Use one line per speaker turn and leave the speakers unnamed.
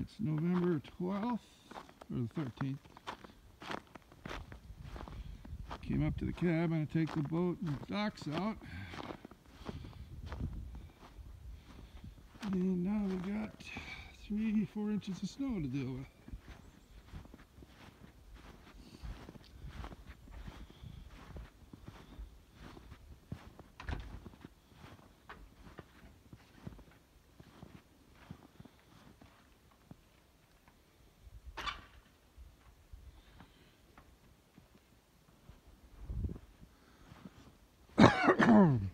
It's November 12th or the 13th. Came up to the cabin to take the boat and docks out. And now we got three, four inches of snow to deal with. boom.